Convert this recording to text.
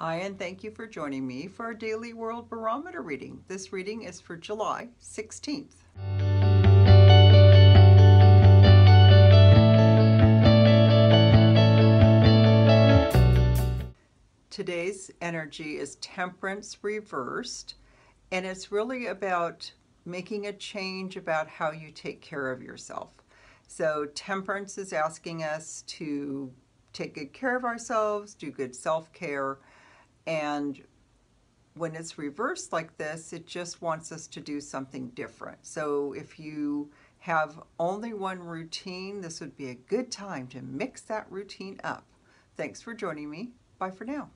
Hi, and thank you for joining me for our daily World Barometer reading. This reading is for July 16th. Today's energy is temperance reversed, and it's really about making a change about how you take care of yourself. So, temperance is asking us to take good care of ourselves, do good self care, and when it's reversed like this, it just wants us to do something different. So if you have only one routine, this would be a good time to mix that routine up. Thanks for joining me. Bye for now.